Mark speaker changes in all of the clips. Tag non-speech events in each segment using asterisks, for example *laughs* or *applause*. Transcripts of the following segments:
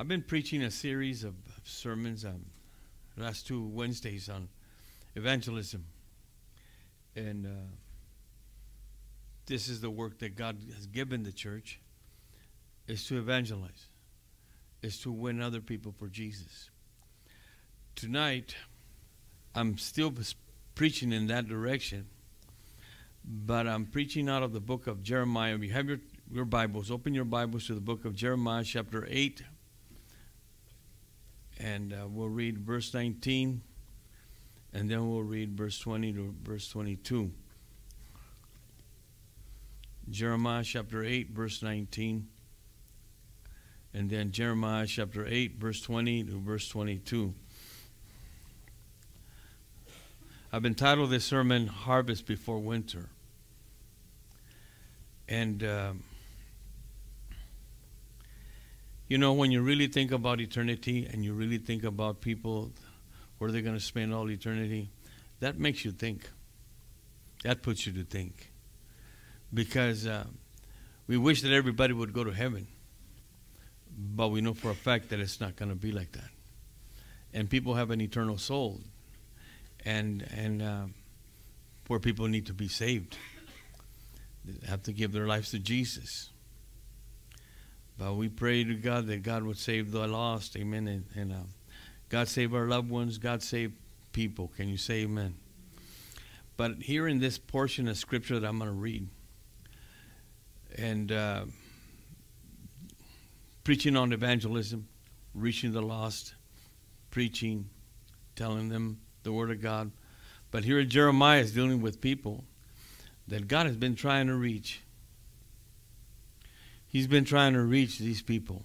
Speaker 1: I've been preaching a series of sermons um, last two Wednesdays on evangelism. And uh, this is the work that God has given the church is to evangelize, is to win other people for Jesus. Tonight, I'm still preaching in that direction, but I'm preaching out of the book of Jeremiah. You have your, your Bibles, open your Bibles to the book of Jeremiah, chapter 8, and uh, we'll read verse 19, and then we'll read verse 20 to verse 22. Jeremiah chapter 8, verse 19, and then Jeremiah chapter 8, verse 20 to verse 22. I've entitled this sermon Harvest Before Winter. And, um, you know, when you really think about eternity and you really think about people, where they're going to spend all eternity, that makes you think. That puts you to think. Because uh, we wish that everybody would go to heaven, but we know for a fact that it's not going to be like that. And people have an eternal soul and and uh, poor people need to be saved. They have to give their lives to Jesus. But we pray to God that God would save the lost, Amen. And, and uh, God save our loved ones. God save people. Can you say Amen? But here in this portion of Scripture that I'm going to read, and uh, preaching on evangelism, reaching the lost, preaching, telling them the Word of God. But here Jeremiah is dealing with people that God has been trying to reach. He's been trying to reach these people.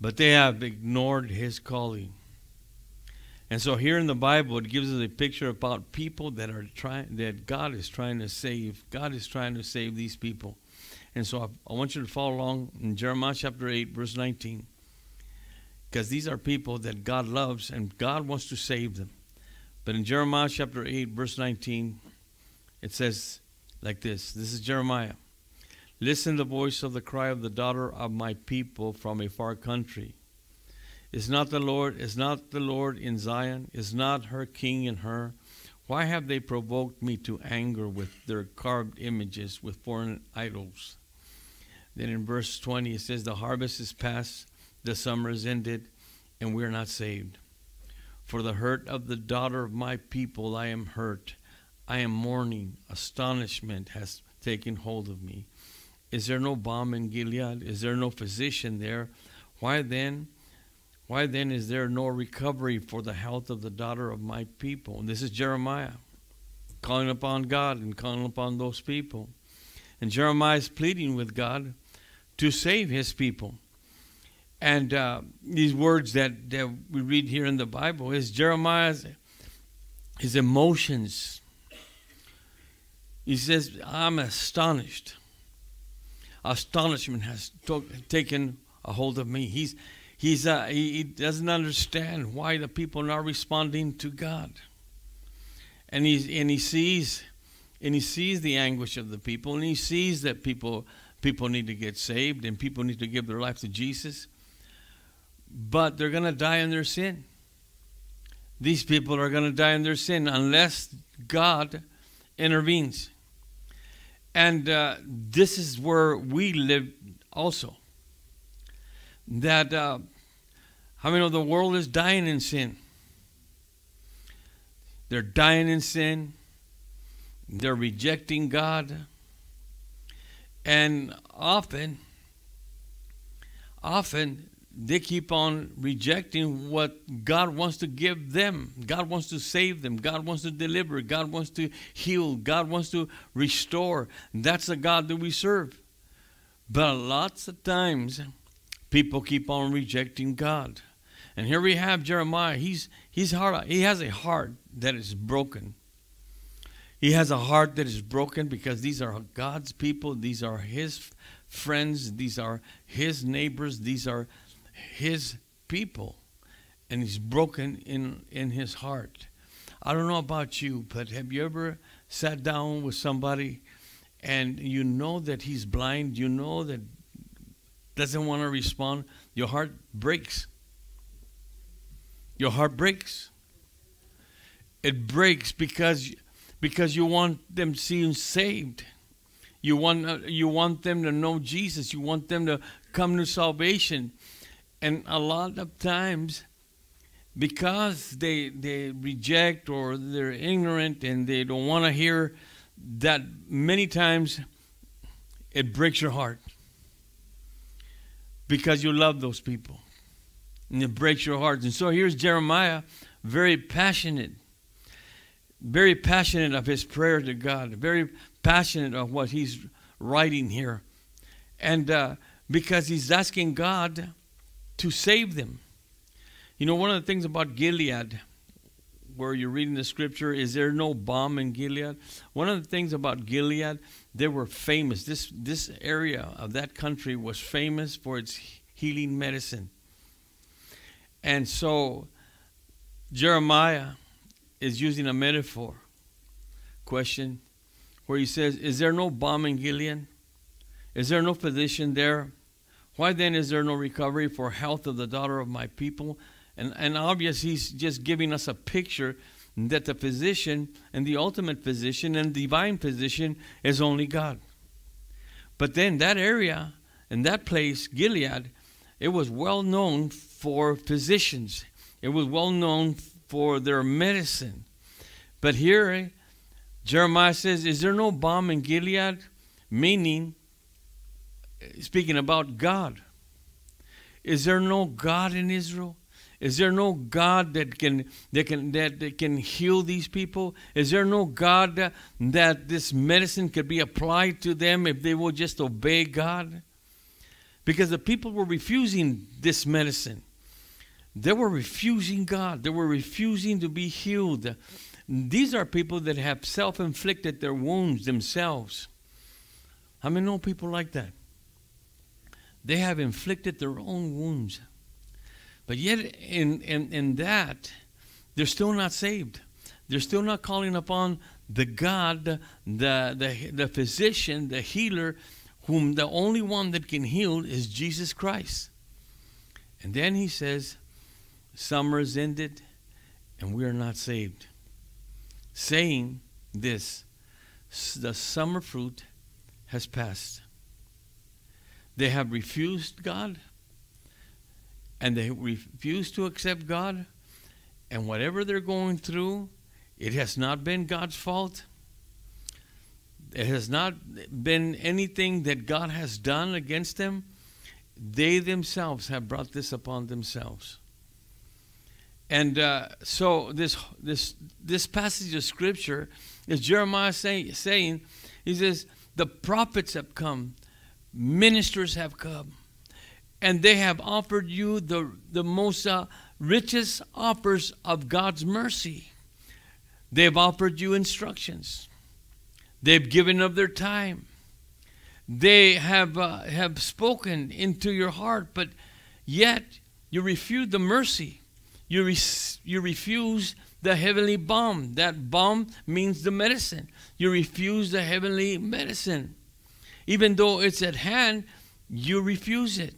Speaker 1: But they have ignored his calling. And so here in the Bible it gives us a picture about people that are trying that God is trying to save. God is trying to save these people. And so I, I want you to follow along in Jeremiah chapter 8 verse 19. Because these are people that God loves and God wants to save them. But in Jeremiah chapter 8, verse 19, it says like this This is Jeremiah. Listen to the voice of the cry of the daughter of my people from a far country. Is not the Lord, is not the Lord in Zion? Is not her king in her? Why have they provoked me to anger with their carved images, with foreign idols? Then in verse 20 it says, The harvest is past, the summer is ended, and we are not saved. For the hurt of the daughter of my people I am hurt. I am mourning. Astonishment has taken hold of me. Is there no balm in Gilead? Is there no physician there? Why then? Why then is there no recovery for the health of the daughter of my people? And this is Jeremiah calling upon God and calling upon those people. And Jeremiah is pleading with God to save his people. And uh, these words that, that we read here in the Bible is Jeremiah's his emotions. He says, I'm astonished. Astonishment has to- taken a hold of me. He's, he's, uh, he, he doesn't understand why the people are not responding to God. And, he's, and he sees and he sees the anguish of the people and he sees that people people need to get saved and people need to give their life to Jesus but they're going to die in their sin. These people are going to die in their sin unless God intervenes. And uh, this is where we live also. That, uh, how many know the world is dying in sin? They're dying in sin. They're rejecting God. And often, often they keep on rejecting what God wants to give them. God wants to save them. God wants to deliver. God wants to heal. God wants to restore. That's the God that we serve. But lots of times, people keep on rejecting God. And here we have Jeremiah. He's, he's hard, he has a heart that is broken. He has a heart that is broken because these are God's people. These are his friends. These are his neighbors. These are his people and he's broken in in his heart i don't know about you but have you ever sat down with somebody and you know that he's blind you know that doesn't want to respond your heart breaks. Your heart breaks. It breaks because because you want them seen saved. You want uh, you want them to know Jesus. You want them to come to salvation. And a lot of times because they they reject or they're ignorant and they don't want to hear that many times it breaks your heart. Because you love those people. And it breaks your heart. And so here's jeremiah very passionate. Very passionate of his prayer to god. Very passionate of what he's writing here. And uh, because he's asking god to save them you know, one of the things about Gilead, where you're reading the scripture, is there no balm in Gilead? One of the things about Gilead, they were famous. This this area of that country was famous for its healing medicine. And so Jeremiah is using a metaphor question where he says, Is there no balm in Gilead? Is there no physician there? Why then is there no recovery for health of the daughter of my people? And, and obviously, he's just giving us a picture that the physician and the ultimate physician and divine physician is only God. But then that area and that place, Gilead, it was well known for physicians. It was well known for their medicine. But here, Jeremiah says, Is there no balm in Gilead? Meaning, speaking about God. Is there no God in Israel? Is there no God that can that can that, that can heal these people? Is there no God that, that this medicine could be applied to them if they will just obey God? Because the people were refusing this medicine. They were refusing God. They were refusing to be healed. These are people that have self inflicted their wounds themselves. How many know people like that? They have inflicted their own wounds. But yet, in, in, in that, they're still not saved. They're still not calling upon the God, the, the, the physician, the healer, whom the only one that can heal is Jesus Christ. And then he says, Summer is ended and we are not saved. Saying this, the summer fruit has passed. They have refused God and they refuse to accept God, and whatever they're going through, it has not been God's fault. It has not been anything that God has done against them. They themselves have brought this upon themselves. And uh, so this this this passage of scripture is Jeremiah say, saying, he says, the prophets have come, ministers have come, and they have offered you the, the most uh, richest offers of God's mercy. They've offered you instructions. They've given of their time. They have, uh, have spoken into your heart, but yet you refuse the mercy. You, re- you refuse the heavenly balm. That balm means the medicine. You refuse the heavenly medicine. Even though it's at hand, you refuse it.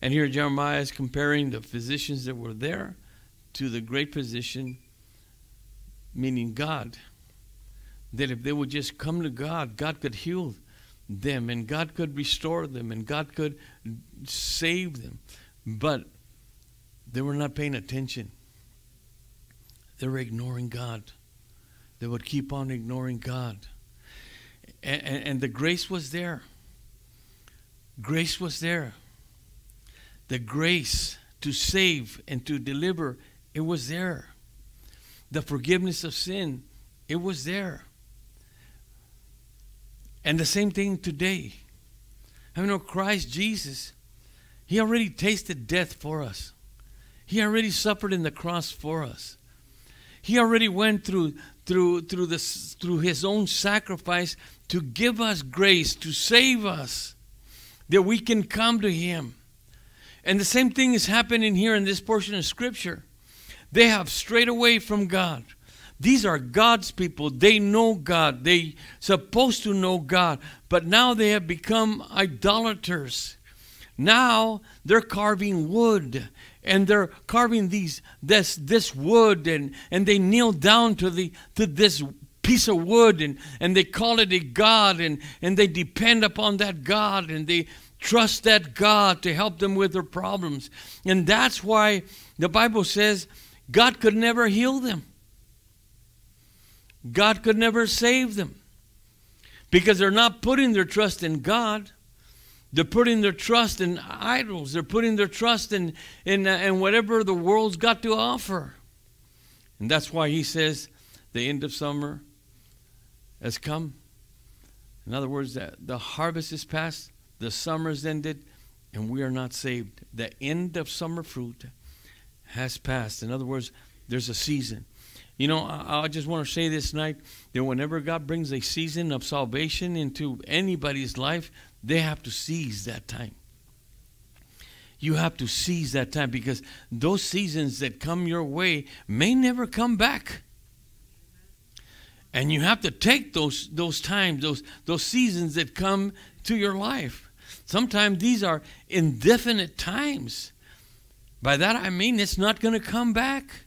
Speaker 1: And here Jeremiah is comparing the physicians that were there to the great physician, meaning God. That if they would just come to God, God could heal them and God could restore them and God could save them. But they were not paying attention. They were ignoring God. They would keep on ignoring God. And, and, and the grace was there. Grace was there the grace to save and to deliver, it was there. The forgiveness of sin, it was there. And the same thing today. I know Christ Jesus, He already tasted death for us. He already suffered in the cross for us. He already went through through through this through his own sacrifice to give us grace, to save us, that we can come to him. And the same thing is happening here in this portion of Scripture. They have strayed away from God. These are God's people. They know God. They supposed to know God, but now they have become idolaters. now they're carving wood and they're carving these this this wood and and they kneel down to the to this piece of wood and and they call it a god and and they depend upon that god and they trust that god to help them with their problems. And that's why the bible says god could never heal them. God could never save them because they're not putting their trust in god they're putting their trust in idols. They're putting their trust in, in, uh, in whatever the world's got to offer. And that's why he says the end of summer has come. In other words, the, the harvest is past, the summer is ended, and we are not saved. The end of summer fruit has passed. In other words, there's a season. You know, I, I just want to say this night that whenever God brings a season of salvation into anybody's life, they have to seize that time. You have to seize that time because those seasons that come your way may never come back. And you have to take those those times, those those seasons that come to your life. Sometimes these are indefinite times. By that I mean it's not going to come back.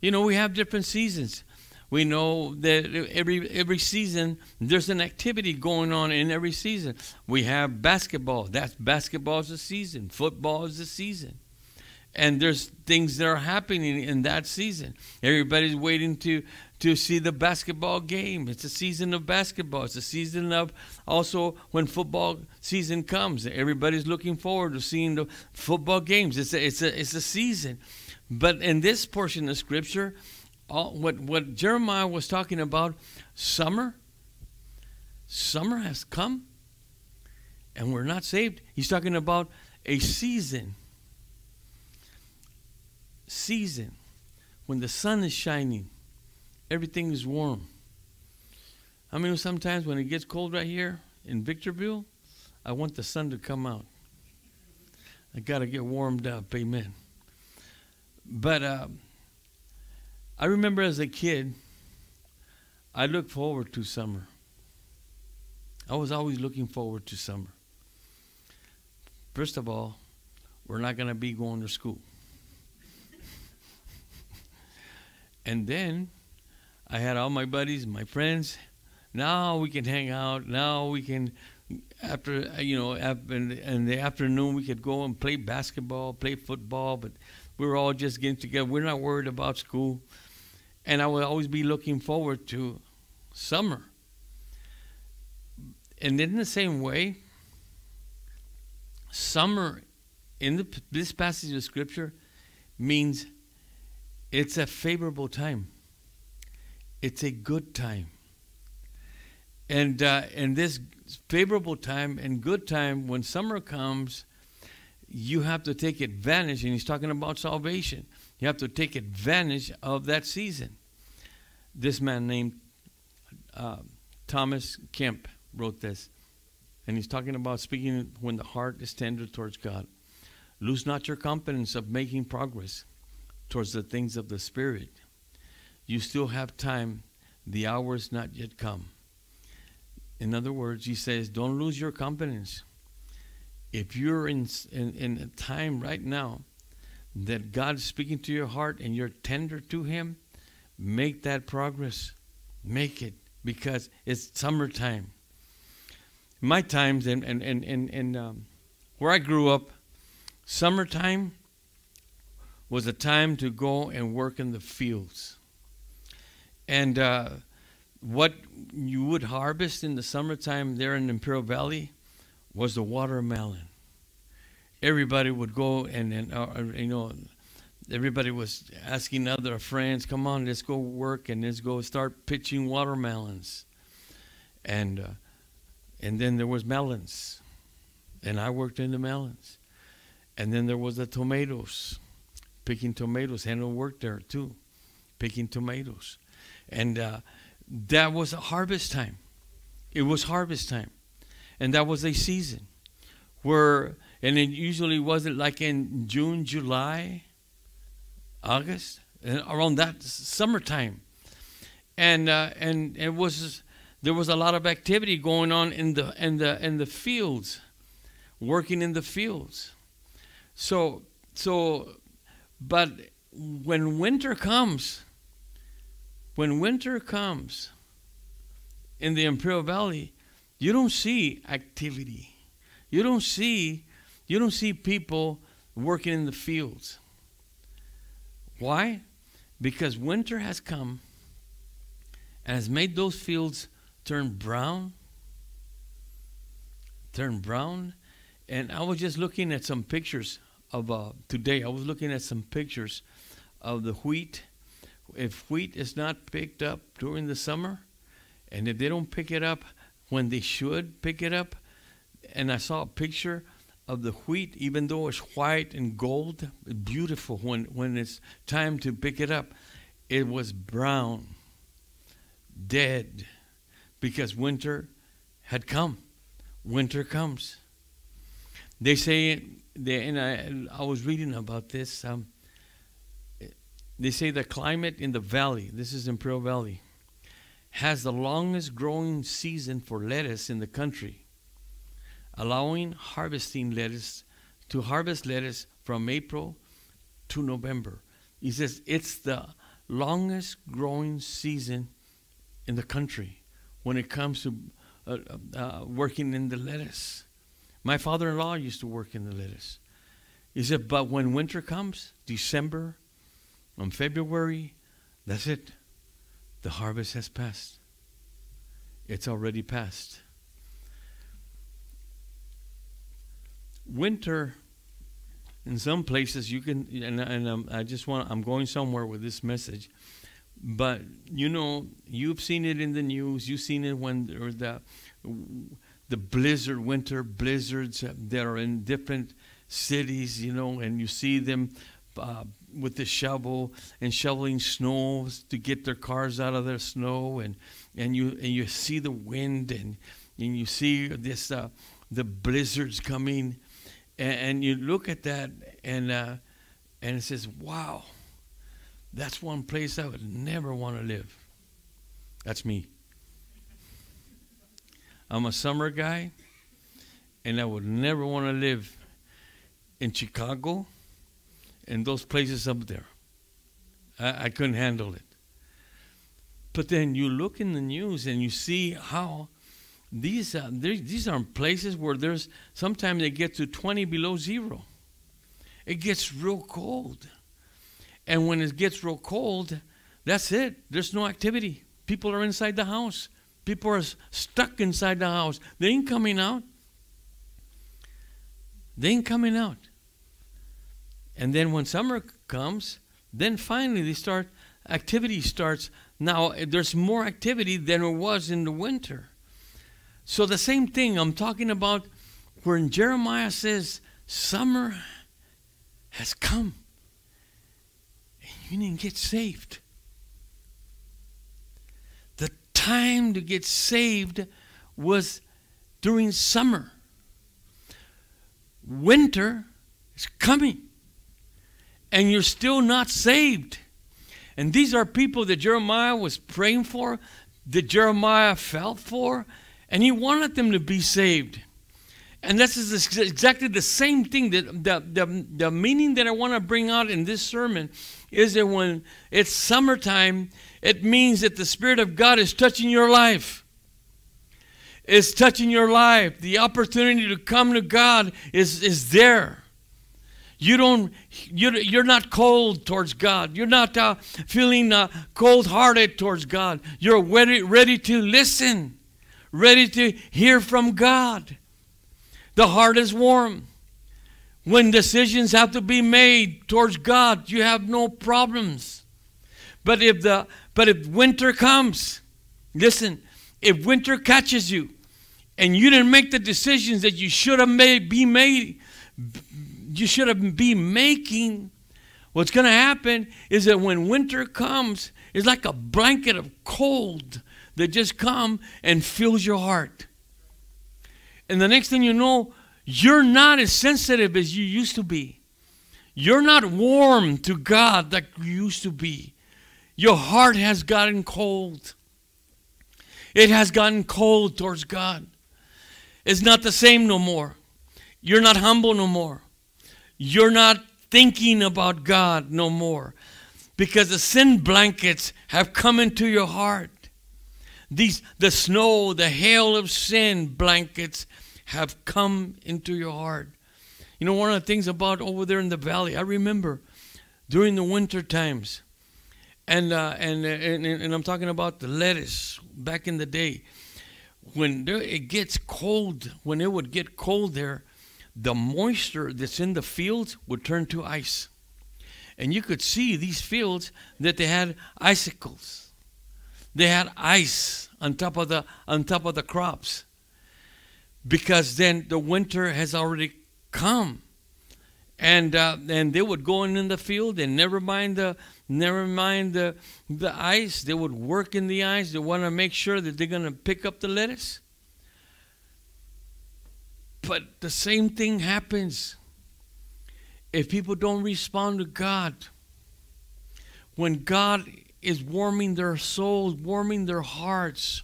Speaker 1: You know, we have different seasons. We know that every every season there's an activity going on in every season. We have basketball. That's basketball's the season. Football is the season. And there's things that are happening in that season. Everybody's waiting to to see the basketball game. It's a season of basketball. It's a season of also when football season comes. Everybody's looking forward to seeing the football games. It's a, it's a, it's a season. But in this portion of scripture, all, what, what Jeremiah was talking about, summer, summer has come and we're not saved. He's talking about a season. Season. When the sun is shining, everything is warm. I mean, sometimes when it gets cold right here in Victorville, I want the sun to come out. I got to get warmed up. Amen. But uh, I remember as a kid, I looked forward to summer. I was always looking forward to summer. First of all, we're not going to be going to school. *laughs* and then I had all my buddies, my friends. Now we can hang out. Now we can, after, you know, in, the afternoon, we could go and play basketball, play football, but we were all just getting together. We're not worried about school. And I will always be looking forward to summer. And in the same way, summer in the, this passage of scripture means it's a favorable time. It's a good time. And uh, in this favorable time and good time, when summer comes, you have to take advantage. And he's talking about salvation. You have to take advantage of that season. This man named uh, Thomas Kemp wrote this, and he's talking about speaking when the heart is tender towards God. Lose not your confidence of making progress towards the things of the Spirit. You still have time, the hour is not yet come. In other words, he says, don't lose your confidence. If you're in, in, in a time right now that God's speaking to your heart and you're tender to Him, make that progress. Make it because it's summertime. My times and and and and, and um, where I grew up, summertime was a time to go and work in the fields. And uh, what you would harvest in the summertime there in Imperial Valley was the watermelon everybody would go and, and uh, uh, you know, everybody was asking other friends, come on, let's go work and let's go start pitching watermelons. And, uh, and then there was melons. And I worked in the melons. And then there was the tomatoes, picking tomatoes. Hannah worked there too, picking tomatoes. And uh, that was a harvest time. It was harvest time. And that was a season where and it usually wasn't like in June, July, August, around that summertime. And uh, and it was there was a lot of activity going on in the in the in the fields working in the fields. So, so, but when winter comes, when winter comes in the Imperial Valley, you don't see activity. You don't see, you don't see people working in the fields. Why? Because winter has come and has made those fields turn brown, turn brown. And I was just looking at some pictures of uh, today. I was looking at some pictures of the wheat. If wheat is not picked up during the summer, and if they don't pick it up when they should pick it up, and I saw a picture of the wheat, even though it's white and gold, beautiful when, when it's time to pick it up, it was brown, dead, because winter had come. Winter comes. They say, they, and I, I was reading about this. Um, they say the climate in the valley, this is Imperial Valley, has the longest growing season for lettuce in the country allowing harvesting lettuce to harvest lettuce from April to November. He says it's the longest growing season in the country when it comes to uh, uh, uh working in the lettuce. My father in law used to work in the lettuce. He said, but when winter comes, December, and February, that's it. The harvest has passed. It's already passed. Winter in some places you can and, and um, i just want i'm going somewhere with this message but you know you've seen it in the news you've seen it when there the the blizzard winter blizzards that are in different cities you know and you see them uh, with the shovel and shoveling snow to get their cars out of the snow and and you and you see the wind and and you see this uh, the blizzards coming and, and you look at that and uh, and it says, "Wow, that's one place I would never want to live." That's me. I'm a summer guy, and I would never want to live in Chicago and those places up there. I, I couldn't handle it. But then you look in the news and you see how these uh, these are places where there's sometimes they get to 20 below zero. It gets real cold, and when it gets real cold, that's it. There's no activity. People are inside the house. People are stuck inside the house. They ain't coming out. They ain't coming out. And then when summer comes, then finally they start activity starts. Now there's more activity than there was in the winter. So the same thing I'm talking about when Jeremiah says summer has come and you didn't get saved. The time to get saved was during summer. Winter is coming and you're still not saved. And these are people that Jeremiah was praying for, that Jeremiah felt for, and he wanted them to be saved. And this is exactly the same thing that the, the, the meaning that I want to bring out in this sermon is that when it's summertime, it means that the Spirit of God is touching your life. It's touching your life. The opportunity to come to God is, is there. You don't, you're, you're not cold towards God. You're not uh, feeling uh, cold hearted towards God. You're ready, ready to listen ready to hear from God. The heart is warm. When decisions have to be made towards God, you have no problems. But if the but if winter comes, listen, if winter catches you and you didn't make the decisions that you should have made be made you should have been making what's going to happen is that when winter comes it's like a blanket of cold that just come and fills your heart. And the next thing you know, you're not as sensitive as you used to be. You're not warm to God like you used to be. Your heart has gotten cold. It has gotten cold towards God. It's not the same no more. You're not humble no more. You're not thinking about God no more because the sin blankets have come into your heart. These the snow, the hail of sin blankets have come into your heart. You know, one of the things about over there in the valley, I remember during the winter times, and uh, and, and and I'm talking about the lettuce back in the day, when there, it gets cold, when it would get cold there, the moisture that's in the fields would turn to ice, and you could see these fields that they had icicles, they had ice on top of the on top of the crops, because then the winter has already come and uh, and they would go in, in the field and never mind the never mind the the ice. They would work in the ice. They want to make sure that they're going to pick up the lettuce. But the same thing happens if people don't respond to God. When God is warming their souls, warming their hearts,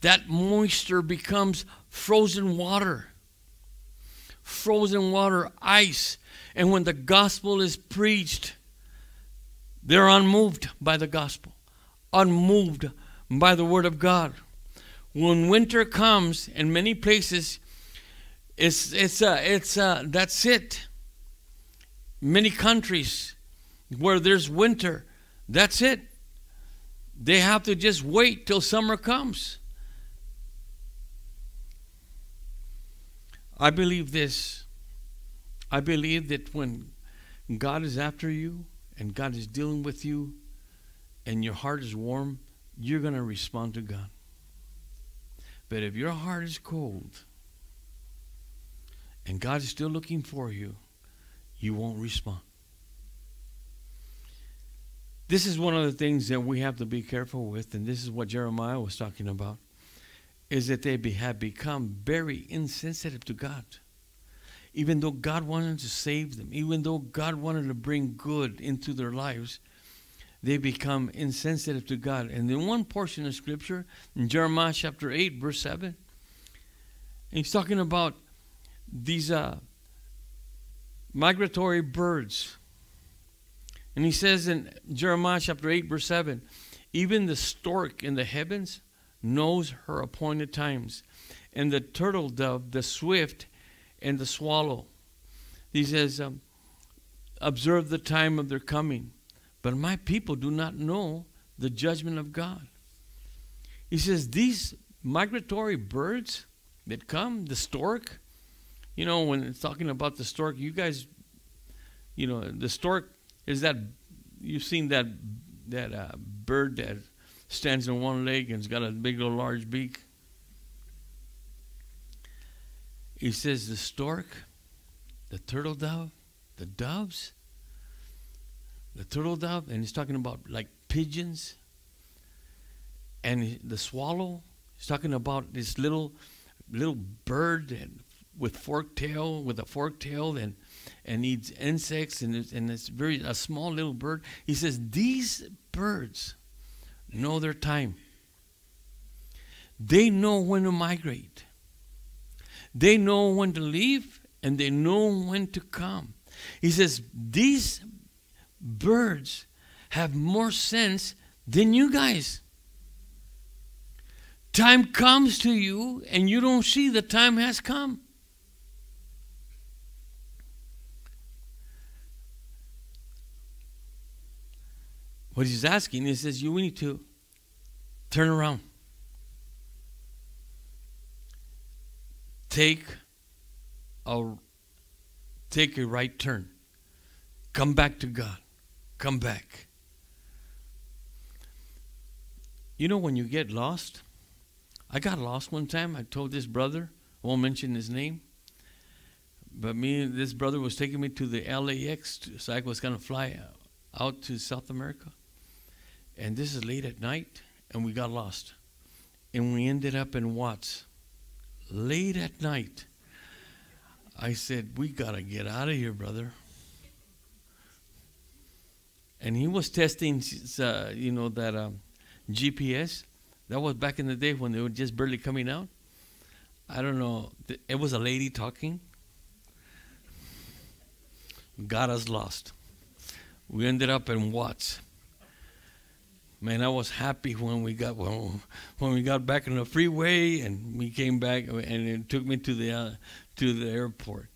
Speaker 1: that moisture becomes frozen water frozen water, ice. And when the gospel is preached, they're unmoved by the gospel, unmoved by the word of God. When winter comes, in many places, it's it's uh, it's uh, that's it. Many countries where there's winter, that's it. They have to just wait till summer comes. I believe this. I believe that when God is after you and God is dealing with you and your heart is warm, you're going to respond to God. But if your heart is cold and God is still looking for you, you won't respond. This is one of the things that we have to be careful with, and this is what Jeremiah was talking about is that they be, have become very insensitive to God. Even though God wanted to save them, even though God wanted to bring good into their lives, they become insensitive to God. And in one portion of Scripture, in Jeremiah chapter 8, verse 7, he's talking about these uh, migratory birds. And he says in Jeremiah chapter 8, verse 7, even the stork in the heavens knows her appointed times, and the turtle dove, the swift, and the swallow. He says, um, Observe the time of their coming. But my people do not know the judgment of God. He says, These migratory birds that come, the stork, you know, when it's talking about the stork, you guys, you know, the stork is that, you've seen that, that uh, bird that stands on one leg and's got a big old large beak. He says the stork, the turtle dove, the doves, the turtle dove, and he's talking about like pigeons, and the swallow. He's talking about this little little bird and with forked tail, with a forked tail, and and eats insects, and it's, and it's very a small little bird. He says these birds know their time. They know when to migrate. They know when to leave and they know when to come. He says, These birds have more sense than you guys. Time comes to you and you don't see the time has come. What he's asking, he says, you need to turn around. Take a take a right turn. Come back to God. Come back. You know when you get lost? I got lost one time. I told this brother, I won't mention his name, but me this brother was taking me to the LAX, so I was going to fly out to South America. And this is late at night, and we got lost. And we ended up in Watts late at night. I said, We got to get out of here, brother. And he was testing, uh, you know, that um, GPS. That was back in the day when they were just barely coming out. I don't know. It was a lady talking. Got us lost. We ended up in Watts. Man, I was happy when we got when, when we got back on the freeway and we came back and it took me to the uh, to the airport.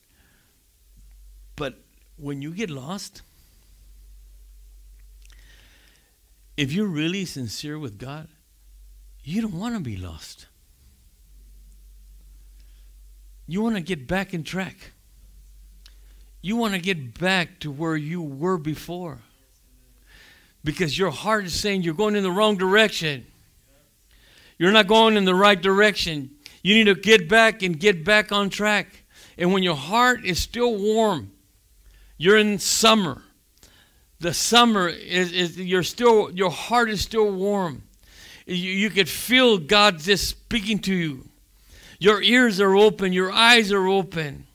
Speaker 1: But when you get lost, if you're really sincere with God, you don't want to be lost. You want to get back in track. You want to get back to where you were before. Because your heart is saying you're going in the wrong direction. You're not going in the right direction. You need to get back and get back on track. And when your heart is still warm, you're in summer. The summer is, is you're still your heart is still warm. You, you could feel God just speaking to you. Your ears are open, your eyes are open.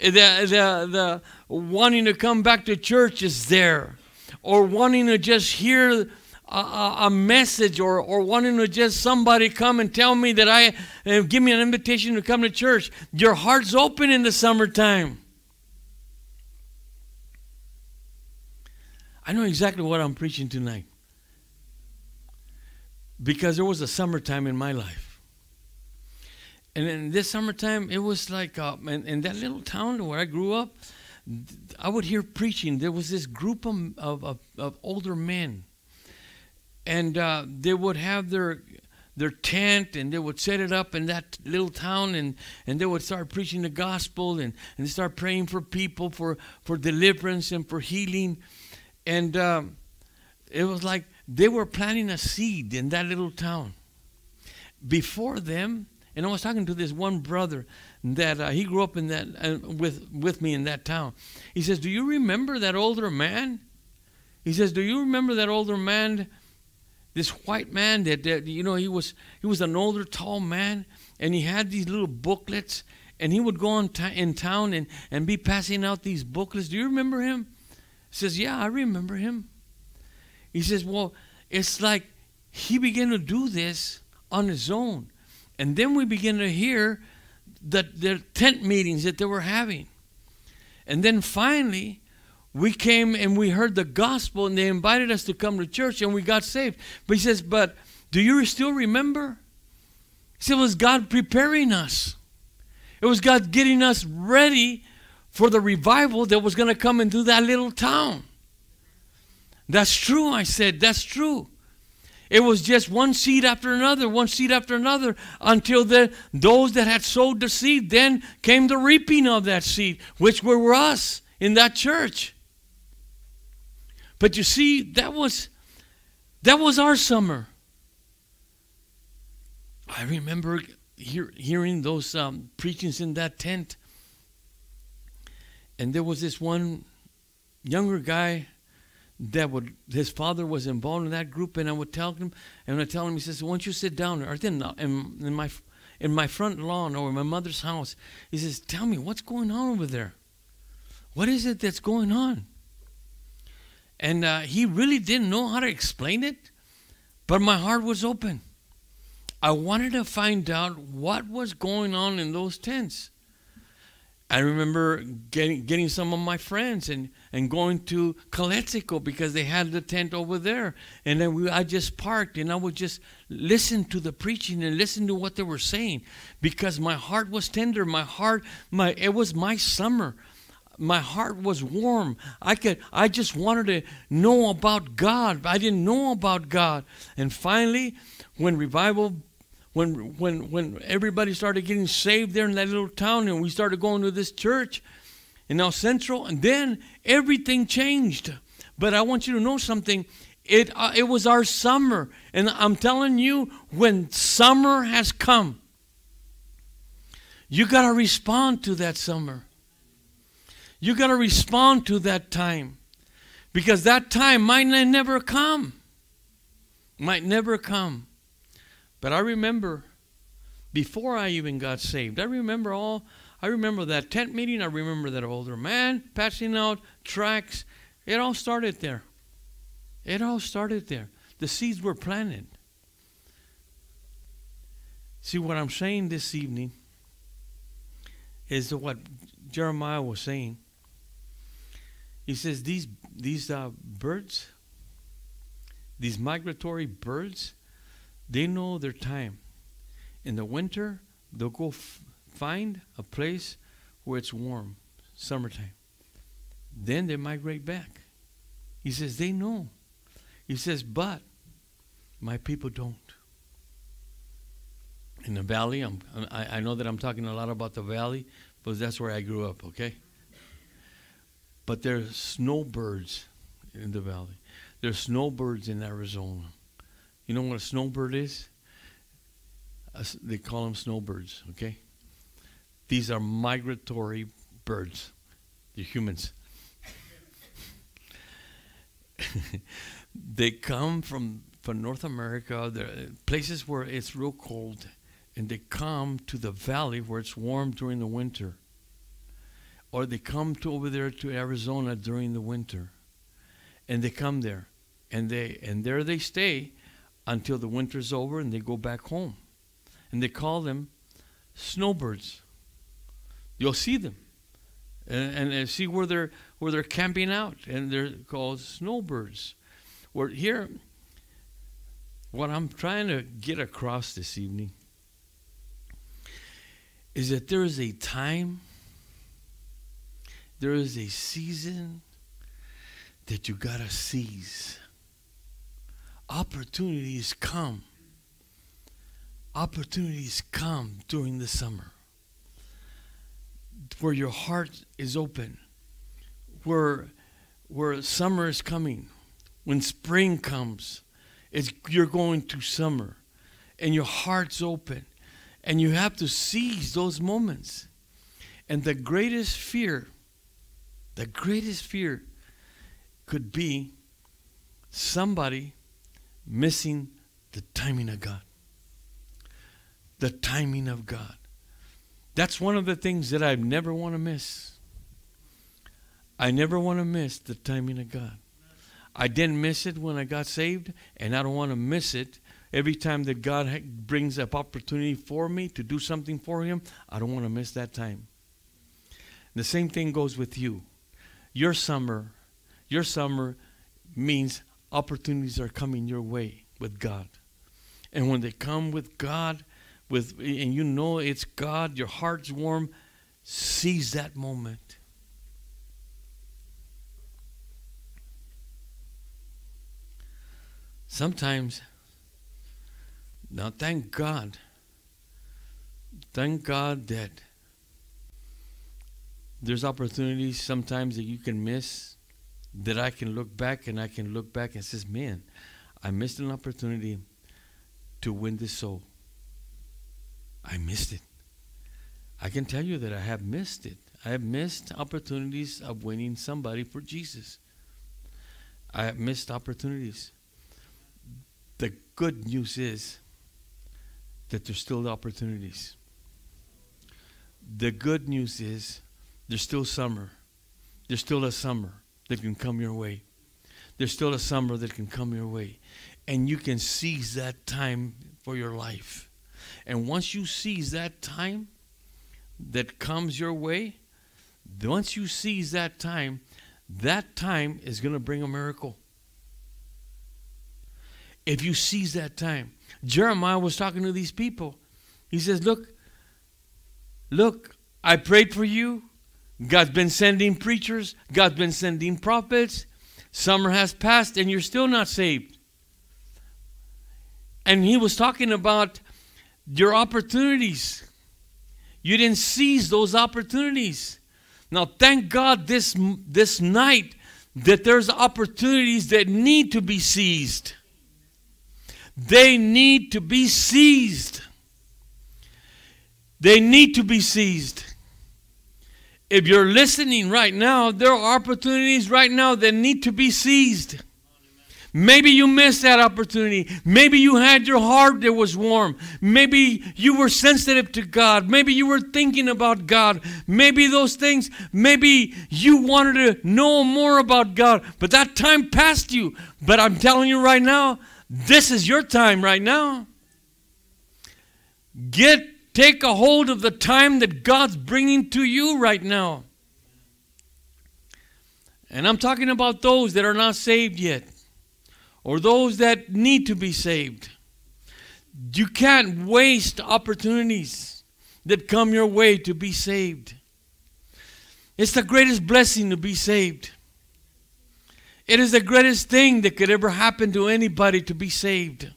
Speaker 1: The, the, the wanting to come back to church is there. Or wanting to just hear a, a, message or, or wanting to just somebody come and tell me that I uh, give me an invitation to come to church. Your heart's open in the summertime. I know exactly what I'm preaching tonight because there was a summertime in my life. And in this summertime, it was like uh, in, in, that little town where I grew up, I would hear preaching. There was this group of, of, of older men, and uh, they would have their their tent and they would set it up in that little town and, and they would start preaching the gospel and, and start praying for people for, for deliverance and for healing. And um, it was like they were planting a seed in that little town. Before them, and I was talking to this one brother that uh, he grew up in that uh, with with me in that town. He says, "Do you remember that older man?" He says, "Do you remember that older man, this white man that, that you know he was he was an older tall man and he had these little booklets and he would go on in town and and be passing out these booklets. Do you remember him?" He says, "Yeah, I remember him." He says, "Well, it's like he began to do this on his own." And then we begin to hear that the tent meetings that they were having. And then finally, we came and we heard the gospel and they invited us to come to church and we got saved. But he says, But do you still remember? He said, It was God preparing us, it was God getting us ready for the revival that was going to come into that little town. That's true, I said. That's true. It was just one seed after another, one seed after another, until the, those that had sowed the seed, then came the reaping of that seed, which were us in that church. But you see, that was that was our summer. I remember hear, hearing those um, preachings in that tent, and there was this one younger guy that would his father was involved in that group, and I would tell him, and I tell him, he says, "Why don't you sit down?" Or then in, in my in my front lawn or in my mother's house, he says, "Tell me what's going on over there. What is it that's going on?" And uh, he really didn't know how to explain it, but my heart was open. I wanted to find out what was going on in those tents. I remember getting getting some of my friends and, and going to Calexico because they had the tent over there. And then we, I just parked and I would just listen to the preaching and listen to what they were saying because my heart was tender. My heart, my it was my summer. My heart was warm. I could I just wanted to know about God. I didn't know about God. And finally, when revival when when when everybody started getting saved there in that little town and we started going to this church in El and then everything changed. But i want you to know something. It uh, it was our summer and i'm telling you when summer has come you got to respond to that summer. You got to respond to that time because that time might never come. Might never come. But I remember before I even got saved, I remember all, I remember that tent meeting, I remember that older man passing out tracts. It all started there. It all started there. The seeds were planted. See, what I'm saying this evening is what Jeremiah was saying. He says these these uh, birds, these migratory birds, they know their time. In the winter, they'll go find a place where it's warm, summertime. Then they migrate back. He says they know. He says, but my people don't. In the valley, I'm, I, I know that I'm talking a lot about the valley, but that's where I grew up, okay? But there's snowbirds in the valley. There's snowbirds in Arizona. You know what a snowbird is? they call them snowbirds, okay? These are migratory birds. They're humans. *laughs* they come from, from North America, places where it's real cold, and they come to the valley where it's warm during the winter. Or they come to over there to Arizona during the winter. And they come there. And they and there they stay until the winter's over and they go back home. And they call them snowbirds. You'll see them. And, and, see where they're where they're camping out. And they're called snowbirds. We're here what I'm trying to get across this evening is that there is a time, there is a season that you got to seize. Opportunities come. Opportunities come during the summer where your heart is open, where, where summer is coming, when spring comes, it's, you're going to summer and your heart's open and you have to seize those moments. And the greatest fear, the greatest fear could be somebody missing the timing of God. The timing of God. That's one of the things that I never want to miss. I never want to miss the timing of God. I didn't miss it when I got saved, and I don't want to miss it Every time that God brings up opportunity for me to do something for Him, I don't want to miss that time. The same thing goes with you. Your summer, your summer means opportunities are coming your way with God. And when they come with God, with and you know it's God, your heart's warm, seize that moment. Sometimes now, thank God. Thank God that there's opportunities sometimes that you can miss that I can look back and I can look back and says, man, I missed an opportunity to win this soul. I missed it. I can tell you that I have missed it. I have missed opportunities of winning somebody for Jesus. I have missed opportunities. The good news is that there's still opportunities. The good news is there's still summer. There's still a summer that can come your way. There's still a summer that can come your way. And you can seize that time for your life. And once you seize that time that comes your way, once you seize that time, that time is going to bring a miracle. If you seize that time, Jeremiah was talking to these people. He says, Look, look, I prayed for you. God's been sending preachers, God's been sending prophets. Summer has passed and you're still not saved. And he was talking about your opportunities. You didn't seize those opportunities. Now, thank God this, this night that there's opportunities that need to be seized. They need to be seized. They need to be seized. If you're listening right now, there are opportunities right now that need to be seized. Maybe you missed that opportunity. Maybe you had your heart that was warm. Maybe you were sensitive to God. Maybe you were thinking about God. Maybe those things, maybe you wanted to know more about God, but that time passed you. But I'm telling you right now, this is your time right now. Get Take a hold of the time that God's bringing to you right now. And I'm talking about those that are not saved yet, or those that need to be saved. You can't waste opportunities that come your way to be saved. It's the greatest blessing to be saved. It is the greatest thing that could ever happen to anybody to be saved.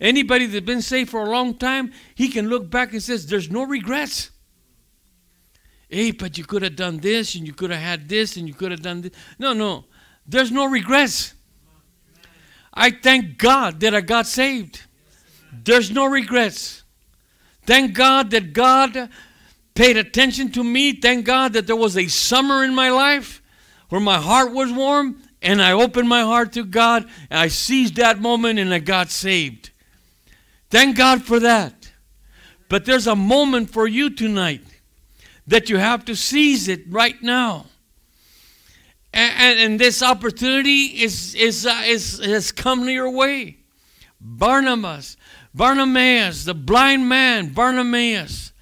Speaker 1: Anybody that's been saved for a long time, he can look back and says, "There's no regrets." Hey, but you could have done this, and you could have had this, and you could have done this. No, no, there's no regrets. I thank God that I got saved. There's no regrets. Thank God that God paid attention to me. Thank God that there was a summer in my life where my heart was warm and I opened my heart to God and I seized that moment and I got saved. Thank God for that. But there's a moment for you tonight that you have to seize it right now. And, and, this opportunity is, is, uh, is, has come your way. Barnabas, Barnabas, the blind man, Barnabas,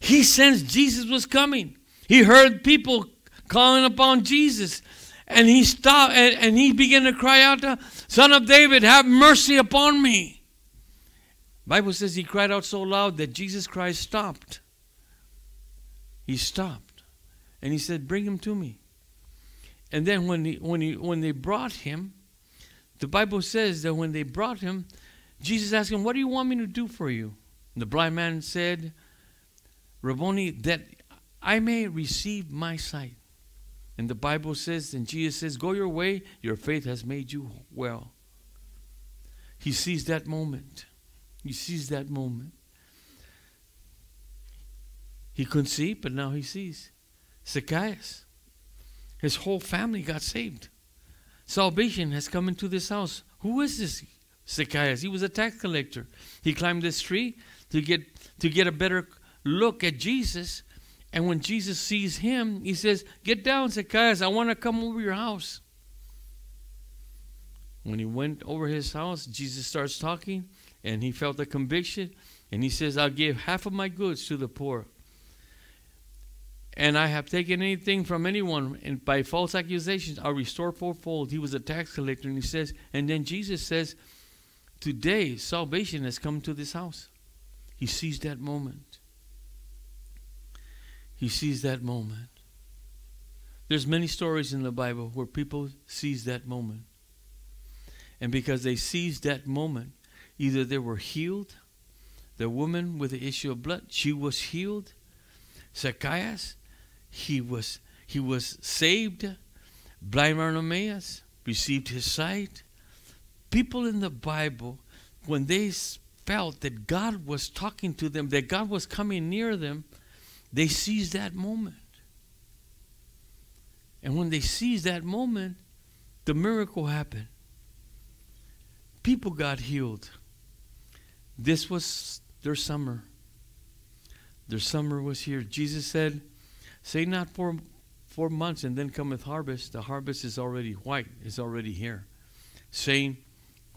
Speaker 1: he sensed Jesus was coming. He heard people calling upon Jesus. And he stopped and, and he began to cry out, Son of David, have mercy upon me. Bible says he cried out so loud that Jesus Christ stopped. He stopped. And he said, Bring him to me. And then when he, when he when they brought him, the Bible says that when they brought him, Jesus asked him, What do you want me to do for you? And the blind man said, Rabboni, that I may receive my sight. And the Bible says, and Jesus says, Go your way, your faith has made you well. He sees that moment. He sees that moment. He couldn't see, but now he sees. Zacchaeus, his whole family got saved. Salvation has come into this house. Who is this Zacchaeus? He was a tax collector. He climbed this tree to get to get a better look at Jesus. And when Jesus sees him, he says, Get down, Zacchaeus. I want to come over your house. When he went over his house, Jesus starts talking and he felt a conviction and he says, I'll give half of my goods to the poor. And I have taken anything from anyone and by false accusations, I'll restore fourfold. He was a tax collector, and he says, and then Jesus says, Today salvation has come to this house. He sees that moment. He sees that moment. There's many stories in the Bible where people seize that moment. And because they seized that moment, Either they were healed, the woman with the issue of blood, she was healed. Zacchaeus, he was he was saved. Blind Bartimaeus received his sight. People in the Bible, when they felt that God was talking to them, that God was coming near them, they seized that moment. And when they seized that moment, the miracle happened. People got healed. This was their summer. Their summer was here. Jesus said, Say not for four months and then cometh harvest. The harvest is already white, it's already here. Saying,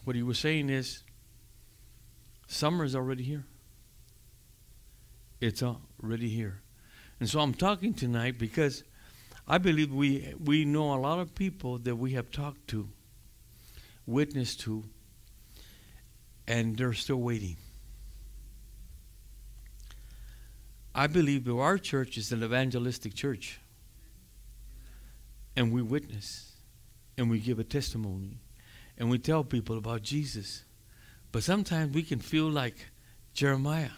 Speaker 1: what he was saying is, summer is already here. It's already here. And so I'm talking tonight because I believe we we know a lot of people that we have talked to, witnessed to, and they're still waiting. I believe that our church is an evangelistic church. And we witness and we give a testimony and we tell people about Jesus. But sometimes we can feel like Jeremiah.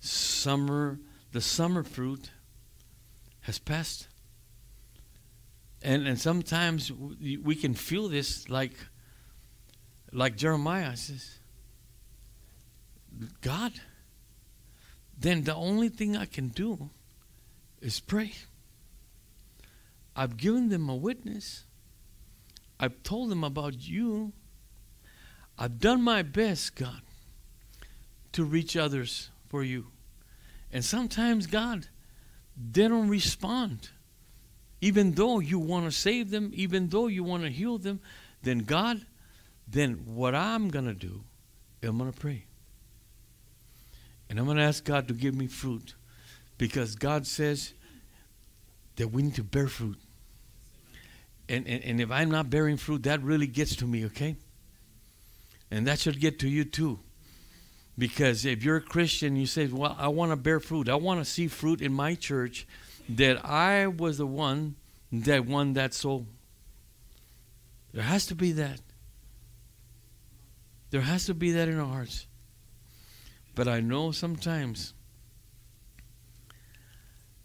Speaker 1: Summer, the summer fruit has passed. And, and sometimes we can feel this like like Jeremiah says, God, then the only thing I can do is pray. I've given them a witness. I've told them about you. I've done my best, God, to reach others for you. And sometimes, God, they don't respond. Even though you want to save them, even though you want to heal them, then God, then what I'm going to do, I'm going to pray. And I'm going to ask God to give me fruit because God says that we need to bear fruit. And, and, and if I'm not bearing fruit, that really gets to me, okay? And that should get to you too. Because if you're a Christian, you say, Well, I want to bear fruit. I want to see fruit in my church that I was the one that won that soul. There has to be that. There has to be that in our hearts. But I know sometimes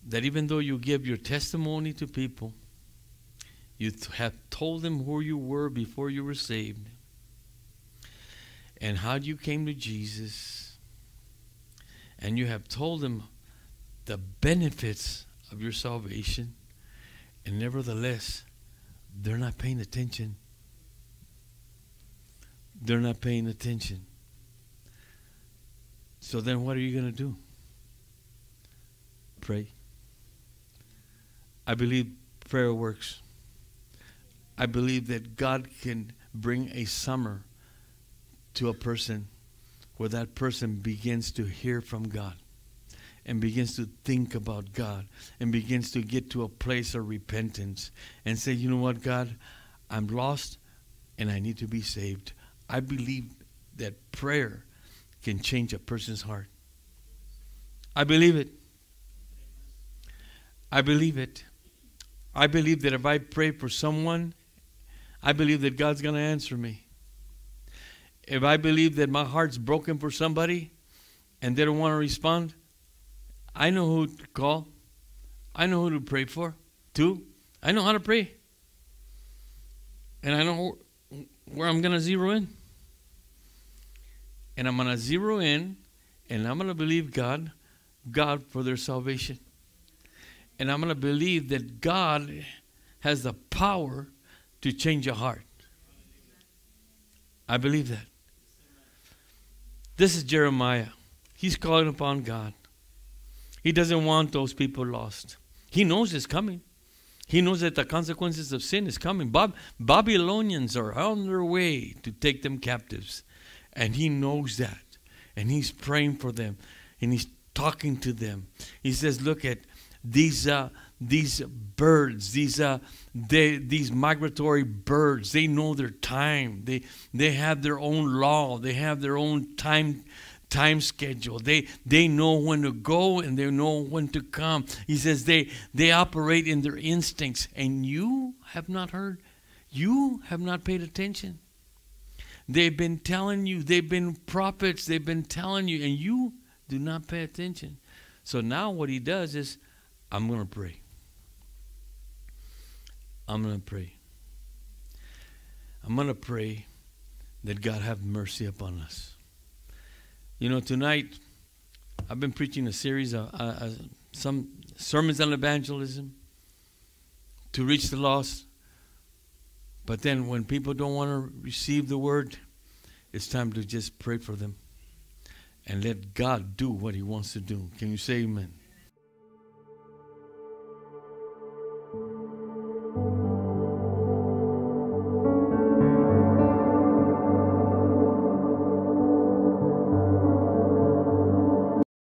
Speaker 1: that even though you give your testimony to people, you have told them who you were before you were saved and how you came to Jesus, and you have told them the benefits of your salvation, and nevertheless, they're not paying attention. They're not paying attention. So then, what are you going to do? Pray. I believe prayer works. I believe that God can bring a summer to a person where that person begins to hear from God and begins to think about God and begins to get to a place of repentance and say, you know what, God, I'm lost and I need to be saved. I believe that prayer can change a person's heart. I believe it. I believe it. I believe that if I pray for someone, I believe that God's going to answer me if I believe that my heart's broken for somebody and they don't want to respond, I know who to call. I know who to pray for, too. I know how to pray. And I know where I'm going to zero in. And I'm going to zero in and I'm going to believe God, God for their salvation. And I'm going to believe that God has the power to change a heart. I believe that. This is Jeremiah. He's calling upon God. He doesn't want those people lost. He knows it's coming. He knows that the consequences of sin is coming. Bob, Babylonians are on their way to take them captives. And he knows that. And he's praying for them. And he's talking to them. He says, look at these uh, these birds, these uh, they, these migratory birds, they know their time. They they have their own law. They have their own time time schedule. They they know when to go and they know when to come. He says they they operate in their instincts, and you have not heard. You have not paid attention. They've been telling you. They've been prophets. They've been telling you, and you do not pay attention. So now what he does is, I'm going to pray. I'm going to pray. I'm going to pray that God have mercy upon us. You know, tonight I've been preaching a series of uh, uh, some sermons on evangelism to reach the lost. But then when people don't want to receive the word, it's time to just pray for them and let God do what he wants to do. Can you say amen?